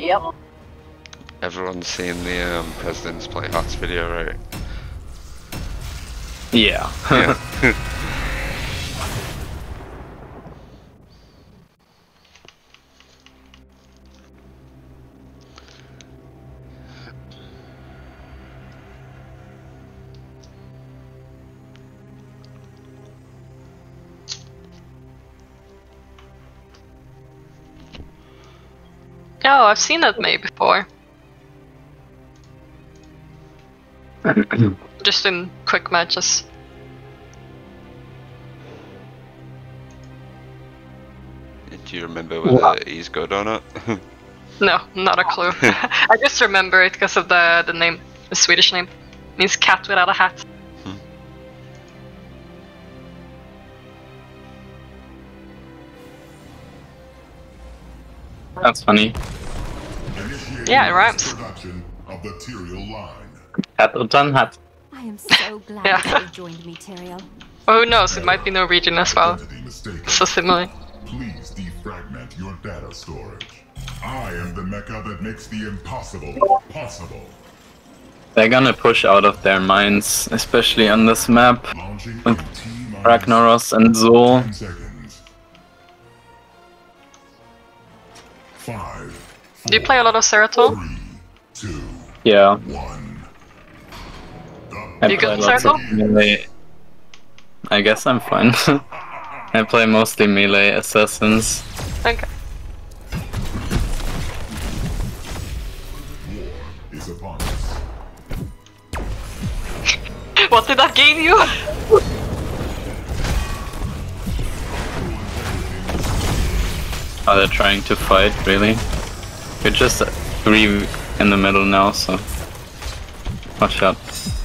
Yep. Everyone's seen the um, President's Play Hearts video, right? Yeah. Yeah. I've seen that Mei before. Just in quick matches. Do you remember whether he's good or not? No, not a clue. I just remember it because of the the name, the Swedish name. means cat without a hat. Hmm. That's funny. Yeah, it rhymes. Production of the Tyrael line. Hat utan hat. I am so glad Yeah. that you joined me, Tyrael. Oh, who knows? It might be Norwegian as well. So similar. Please defragment your data storage. I am the mecha that makes the impossible possible. They're gonna push out of their minds, especially on this map. With in T minus Ragnaros and Zul. Five, Do you play a lot of two, Yeah, one. I You play good, lots of melee. I guess I'm fine. I play mostly melee assassins. Okay. Is upon us. What did that gain you? Are they're trying to fight, really? We're just three in the middle now, so... Watch out.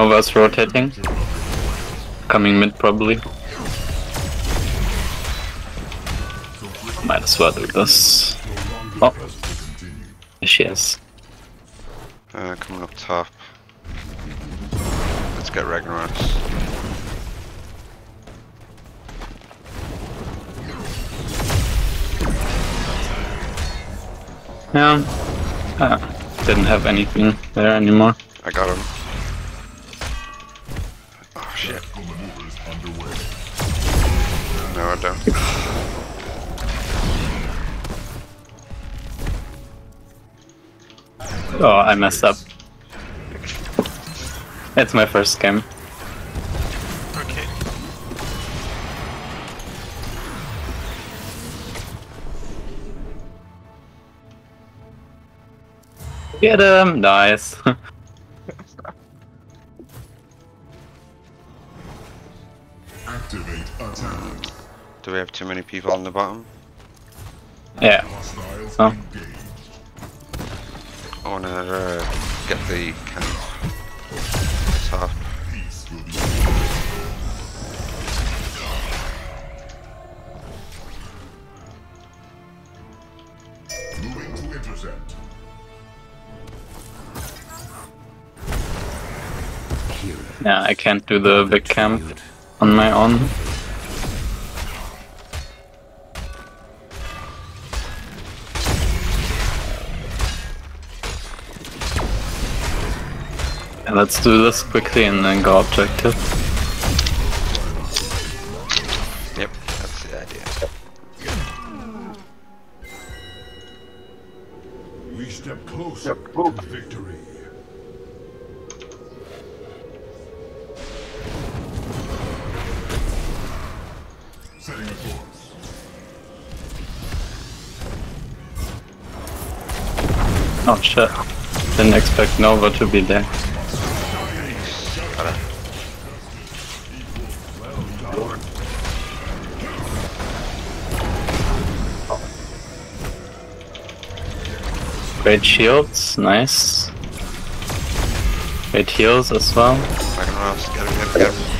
Nova's rotating. Coming mid, probably. Might as well do this. Oh, there she is. uh, coming up top. Let's get Ragnaros. Yeah. Uh, didn't have anything there anymore. I got him. No, I don't. Oh, I messed up. It's my first game. Okay. Get him! Nice. Do we have too many people on the bottom? yeah. Hostiles Oh. I wanna uh, get the camp top. Peace will be Moving to intercept. Yeah, I can't do the big camp on my own. Yeah, let's do this quickly and then go objective. Yep, that's the idea. We step closer to victory. Setting a course. Oh shit. Didn't expect Nova to be there. Great shields, nice. It heals as well. Ragnaros, get him, get him, get him.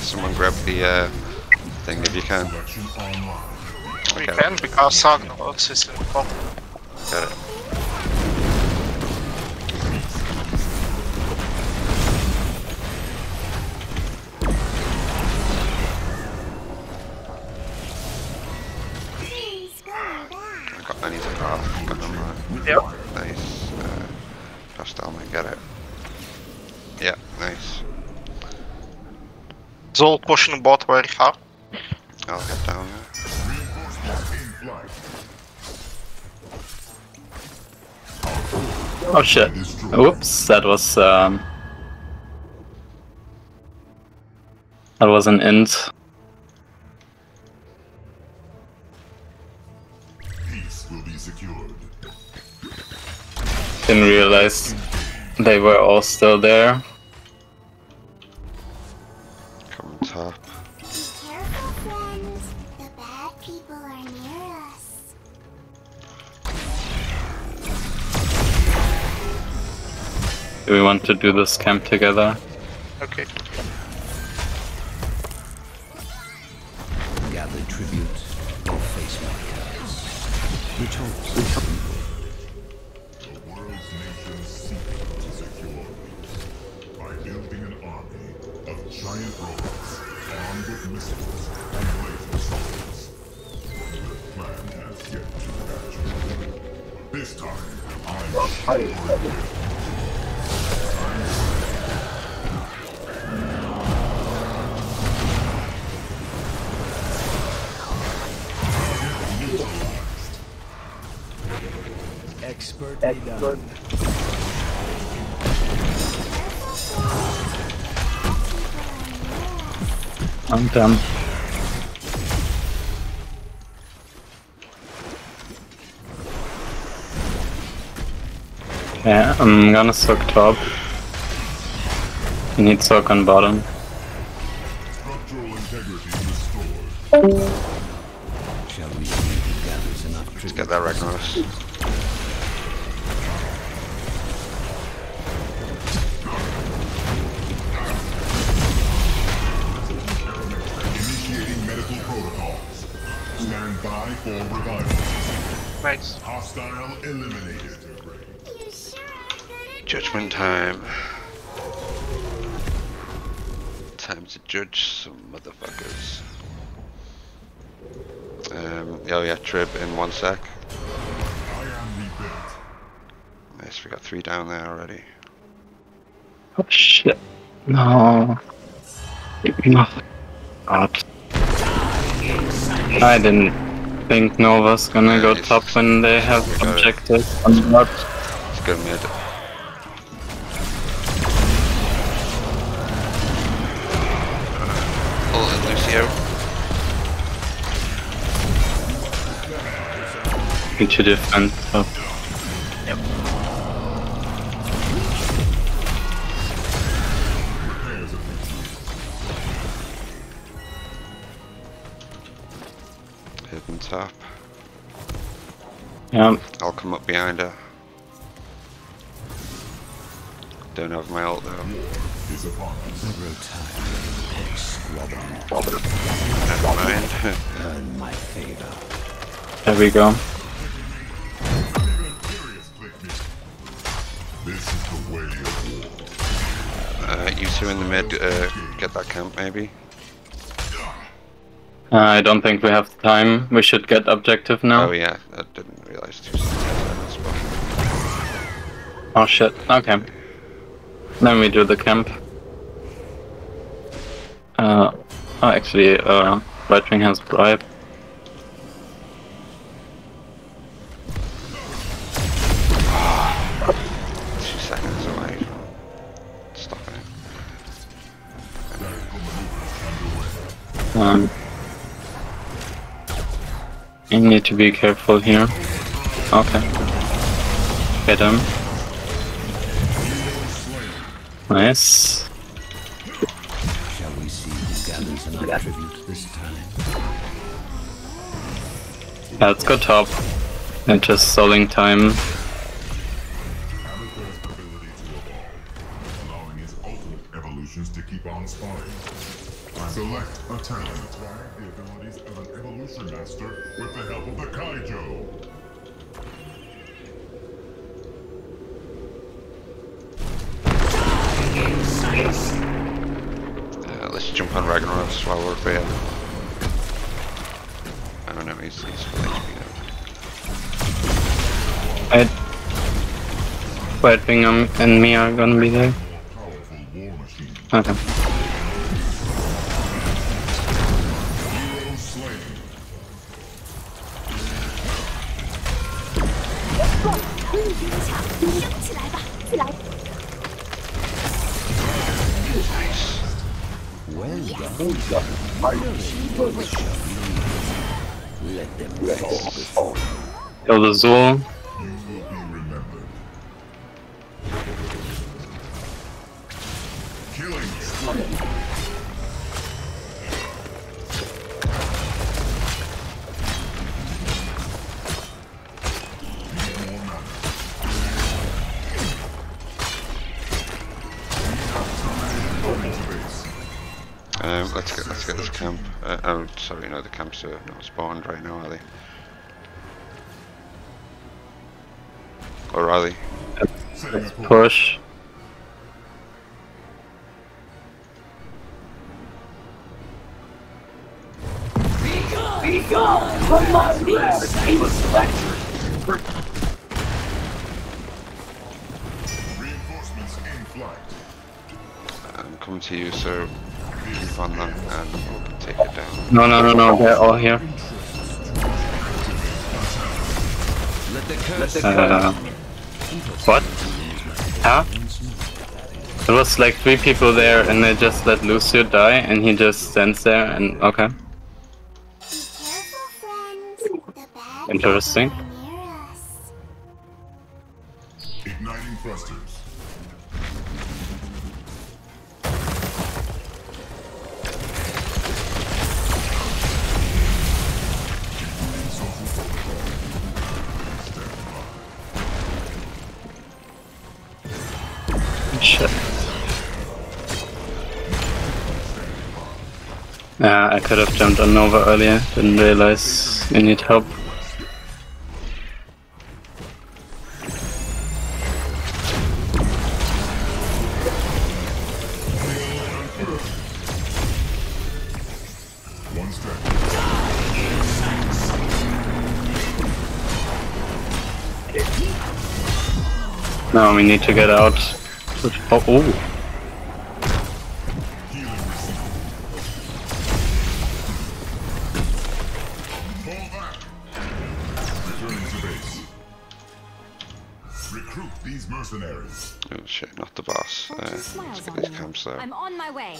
Someone grab the uh, thing if you can. We Okay. can because Sagnos is in top. Got it. Zul pushing bot very hard. I'll get down there. Reinforcements in flight. Oh shit. Oops, that was um That was an int. Peace will be secured. Didn't realize they were all still there. Do we want to do this camp together? Okay. Expertly done. I'm done. Yeah, I'm gonna soak top. You need soak on bottom. Oh yeah, trib in one sec. I am rebuilt. Nice, we got three down there already. Oh shit. No. No. God. I didn't think Nova's gonna go top when they have objective on. Let's go mid. Need to defend top. Repairs are complete. Hidden top. Yeah, I'll come up behind her. Don't have my ult though. Is upon us. I grow tired of the pig squabbling. Never mind. Earn my favor. there we go. Two in the mid, uh, get that camp maybe. Uh, I don't think we have time. We should get objective now. Oh yeah, I didn't realize two. Oh shit. Okay. Then we do the camp. Uh, oh, actually, uh, right wing has bribe. Um, you need to be careful here. Okay. Get him. Nice. Shall we see who gathers enough tribute this time? Yeah, let's go top. And just stalling time. Abathur's ability to evolve, allowing his ultimate evolutions to keep on spawning. Select a talent. Acquire the abilities of an evolution master with the help of the Kaijo. Uh, let's jump on Ragnaros while we're there. I don't know, he's, he's full HP now. Wait. White Bingham and me are gonna be there. Powerful war machine. Okay. Going to base. Um, let's get let's get this camp. Uh, oh, sorry, no, the camps are not spawned right now, are they? Or are they? Setting a course. Push. Reinforcements in flight. I'm coming to you, sir. keep on them and we'll take it down. No, no, no, no, they're all here. Let the curse Uh, what? Huh? There was like three people there and they just let Lucio die and he just stands there and okay. Be careful, friends. The bad Interesting. I could have jumped on Nova earlier, didn't realize you need help. Now we need to get out. Oh, ooh. Mercenaries. Oh shit, not the boss. Uh, Put your let's get these camps though. I'm on my way.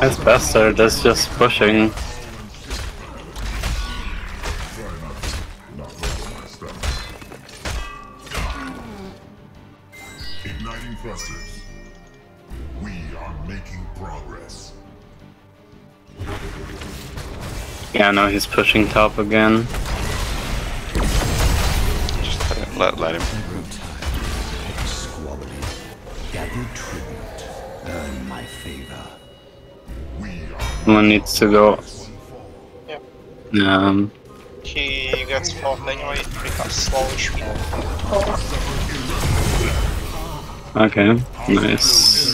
This bastard that's just pushing. Yeah, no, he's pushing top again. Just let, it- let, let him. Every time, petty squabbling. Gather tribute. Earn my favor. We are One needs to go. Yeah. Um, He gets fourth anyway because slow HP. okay, nice.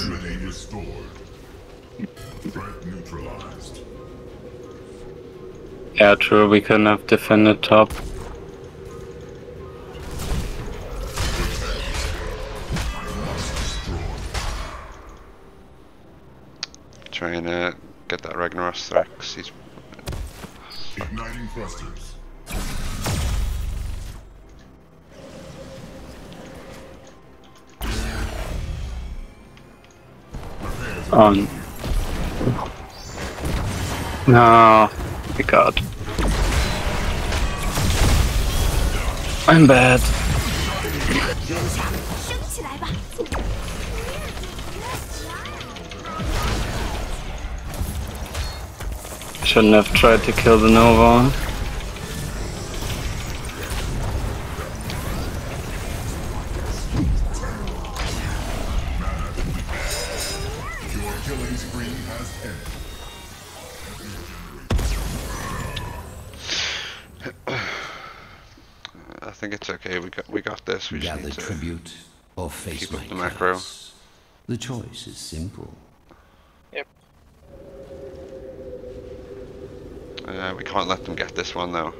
Yeah, true, we couldn't have defended top. Trying to get that Ragnaros there, 'cause he's Igniting thrusters. On. No, my god. I'm bad. Shouldn't have tried to kill the Nova. killing spree has ended. Think it's okay. We got we got this. We just Gather need to. tribute or face keep my up the macro. curse. The choice is simple. Uh, we can't let them get this one though.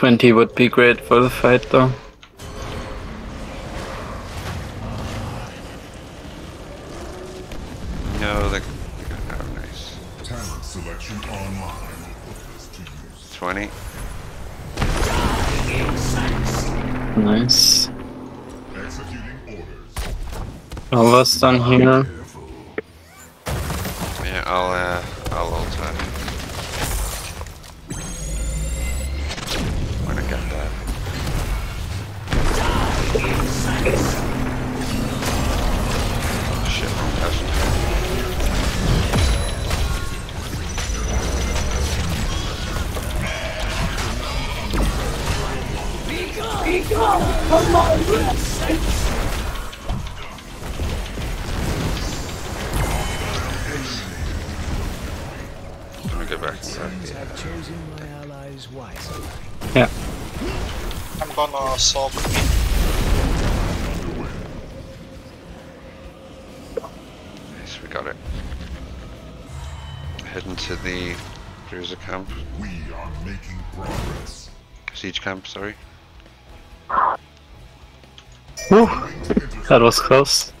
20 would be great for the fight though. No, they. Oh, nice. Talent selection online. Put this to use. Twenty. Nice. Executing orders. Nova's done here. Siege camp, sorry. Whew, that was close.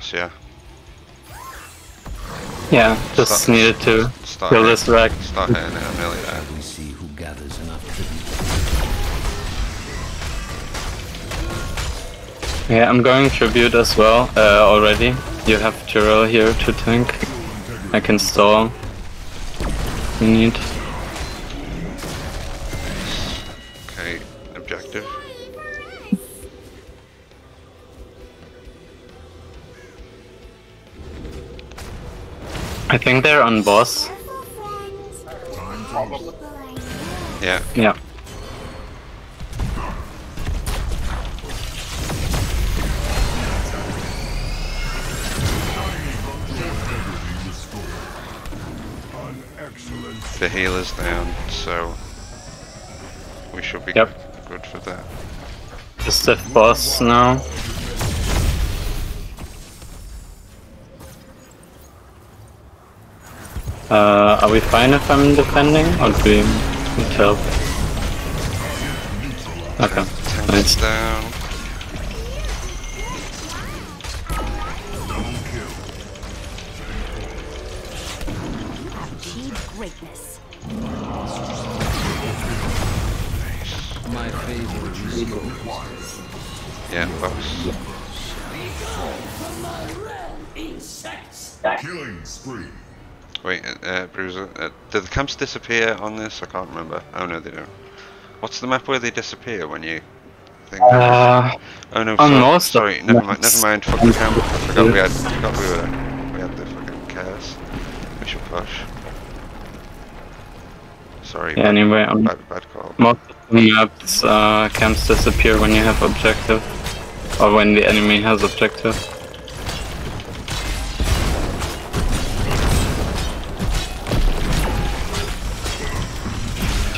Let's get that boss, yeah. Yeah, just Stop. needed to Start kill hitting- this rack. Start hitting it, I'm nearly there. We see who gathers enough tribute. Yeah, I'm going tribute as well uh, already. You have Tyrael here to tank. I can stall. You need. I think they're on boss. Careful, friends. Time to Bad people are near. Yeah, Yeah. The healer's down, so we should be Yep. good, good for that. Just at boss now. Uh, are we fine if I'm defending, or do we need help? Okay, Tank nice. is down. Achieve greatness. My favor is. Yeah, boss. killing spree. Wait, uh, uh, Bruiser, uh, do the camps disappear on this? I can't remember. Oh no, they don't. What's the map where they disappear when you think? Uh, oh no, on sorry, most of sorry, never mind, never mind. Fuck the camp. I forgot we had, forgot we were, we had the fucking chaos. We should push. Sorry. yeah, anyway, um, Bad, bad call. most maps, uh, camps disappear when you have objective. Or when the enemy has objective.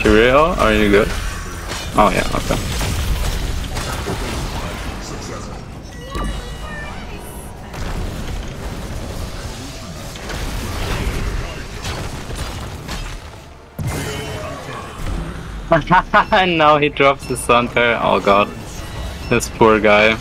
Valkyria, are oh, you good? Oh yeah, okay. and now he drops his Sunfire. Oh god. This poor guy.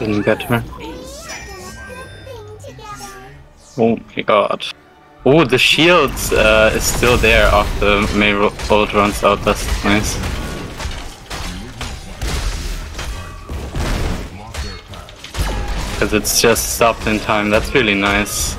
Didn't get. Thing. Oh my god. Oh, the shield uh, is still there after Mei ult runs out. That's nice. Because it's just stopped in time. That's really nice.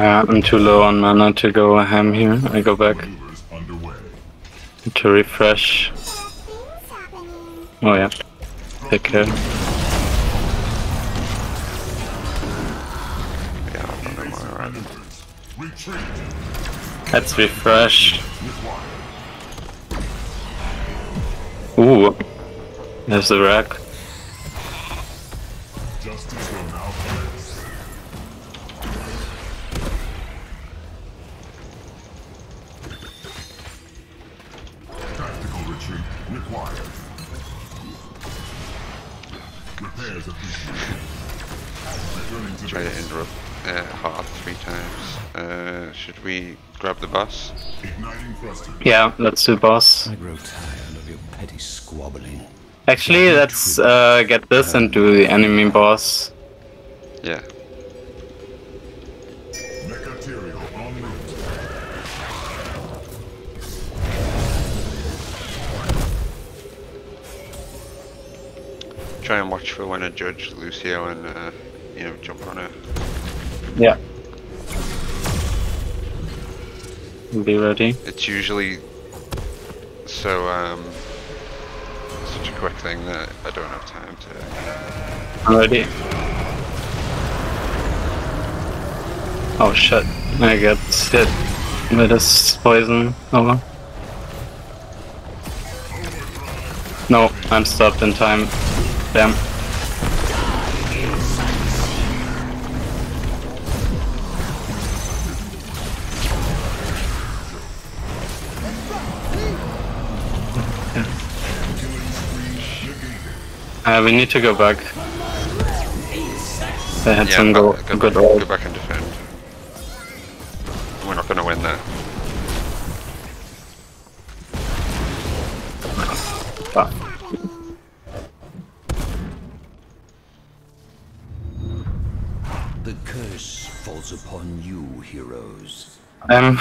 Yeah, I'm too low on mana to go ham here. I go back to refresh. Oh yeah. Take care. Let's refresh. Ooh. There's a rack. Tactical retreat required. Repairs appreciated. Returning to Try to base. interrupt uh, hard three times. Uh, should we grab the bus? Yeah, let's do boss. I grow tired of your petty squabbling. Actually, let's uh, get this and do the enemy boss. Yeah. Try and watch for when I judge Lucio and, uh, you know, jump on her. Yeah. Be ready. It's usually so, um, such a quick thing that I don't have time to. I'm ready. Oh shit. I get hit with this poison. Oh well. No, I'm stopped in time. Damn. Uh, we need to go back. They had Yeah, some go, go, go, good go back and it.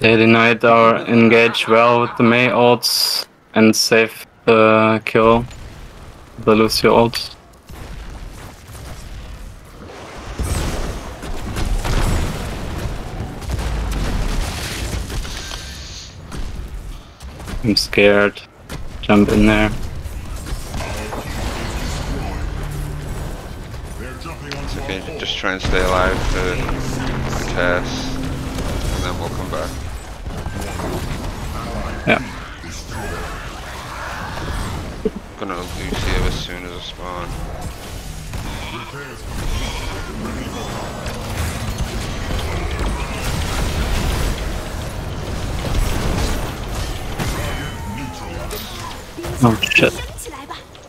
they denied our engage well with the Mei ults and save the kill. The Lucio ult. I'm scared. Jump in there. Onto Okay, just try and stay alive for the curse, then we'll come back. Yeah. Gonna loot here as soon as I spawn. Oh shit.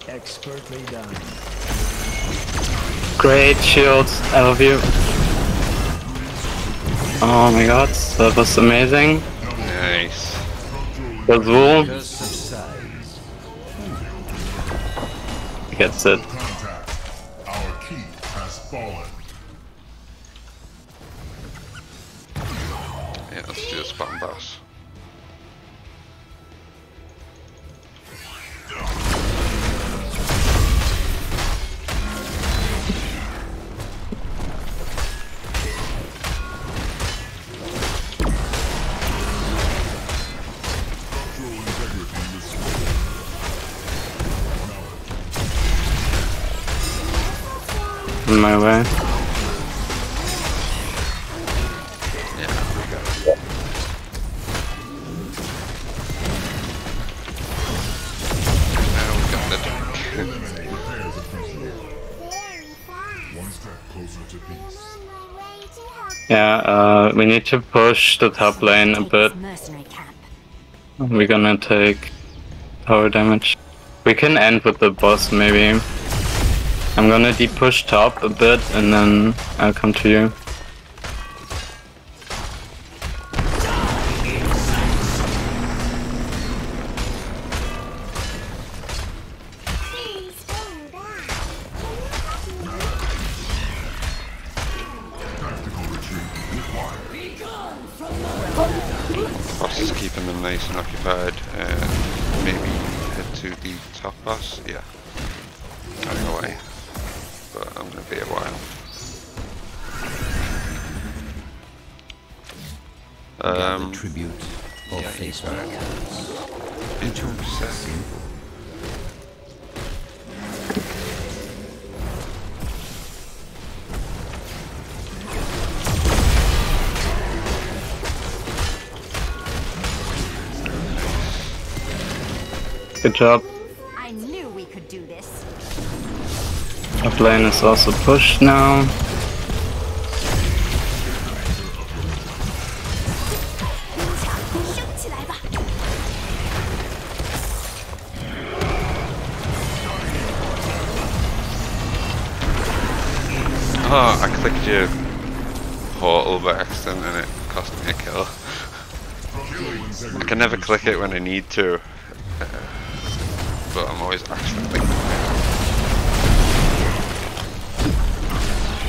Expertly done. Great shields, I love you. Oh my god, that was amazing. Nice. Azul Curse subsides. gets it. Help. Yeah, uh, we need to push the top lane a bit. We're gonna take power damage. We can end with the boss maybe. I'm gonna deep push top a bit and then I'll come to you. Is keeping them nice and occupied. Maybe head to the top boss. Yeah. Going away. But I'm gonna be a while. Gather Um, tribute or yeah, face he's my back. curse. interesting. Good job. Top lane is also pushed now. Oh, I clicked your portal by accident and it cost me a kill. I can never click it when I need to, uh, but I'm always accidentally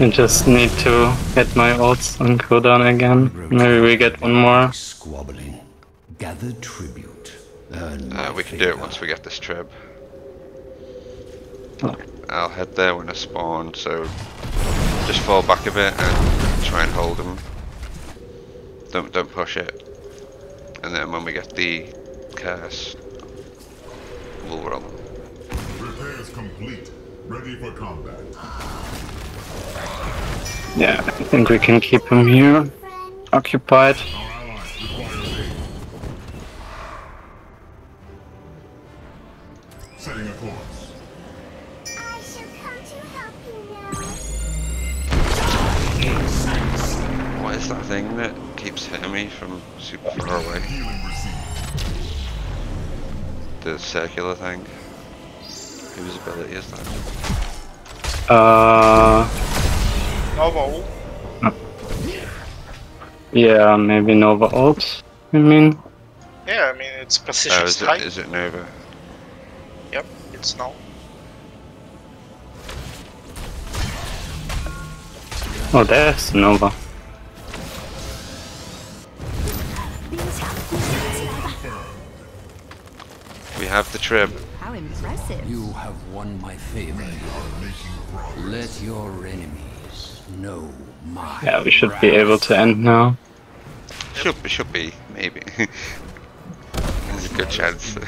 I just need to get my ults on cooldown again. Maybe we get one more. Squabbling. Gather tribute. Uh, we can do it once we get this trib. Oh. I'll head there when I spawn, so just fall back a bit and try and hold them. Don't don't push it. And then when we get the curse, we'll roll them. Repairs complete. Ready for combat. Yeah, I think we can keep him here. Occupied. Our allies. Setting a course. I shall come to help you now. What is that thing that keeps keeps hitting me from super far away. The circular thing. Whose ability is that? Uh, Nova ult. yeah, maybe Nova ult. I mean, Yeah, I mean it's Oh, precision is it, is it Nova? Yep, it's now. oh, there's Nova. We have the trib. How impressive. You have won my favor. Let your enemies know my Yeah, we should be able to end now. Should be, should be maybe. There's a good chance.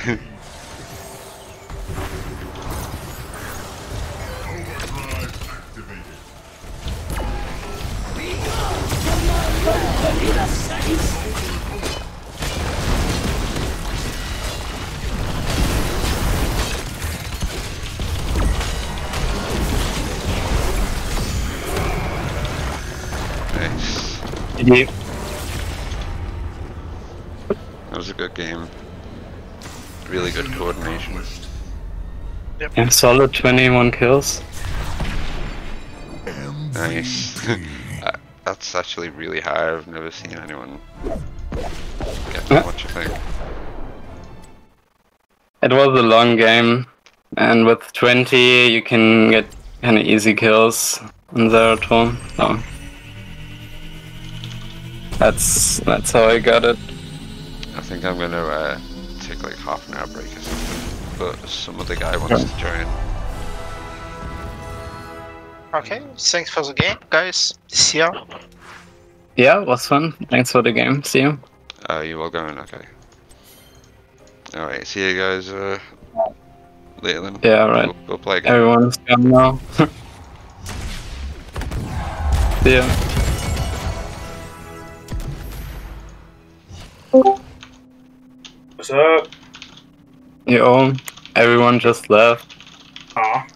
Overdrive activated. nice. Yeah. That was a good game. Really good coordination. yeah, solid 21 kills. Nice. That's actually really high. I've never seen anyone get that much. I think. It was a long game, and with 20 you can get kind of easy kills on Zeratul. So that's that's how I got it. I think I'm gonna uh, take like half an hour break or something. But some other guy wants to join. Okay, thanks for the game, guys. See ya. Yeah, it was fun. Thanks for the game. See you. Oh, you all going? Okay. Alright, see you guys uh, later then. Yeah, right. we'll play again. Everyone's gone now. See ya. What's up? Yo, everyone just left, Aw,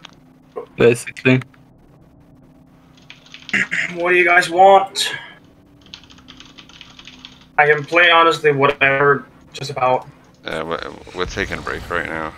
basically. what do you guys want? I can play honestly whatever, just about. Uh, we're, we're taking a break right now.